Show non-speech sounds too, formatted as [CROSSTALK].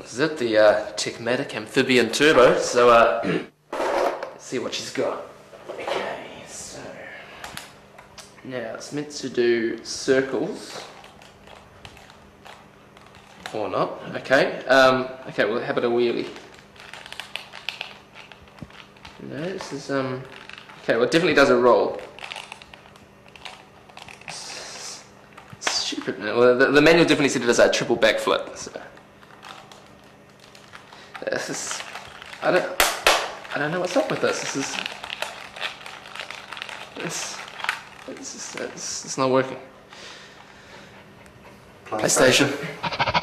This is it, the uh, Techmatic Amphibian Turbo. So, uh, let's see what she's got. Okay, so. Now, it's meant to do circles. Or not. Okay. Um, okay, well, how about a wheelie? No, this is, um. Okay, well, it definitely does a roll. It's Stupid. Well, the, the manual definitely said it does a triple backflip. So. This is. I don't. I don't know what's up with this. This is. This. This is. It's, it's not working. PlayStation. [LAUGHS]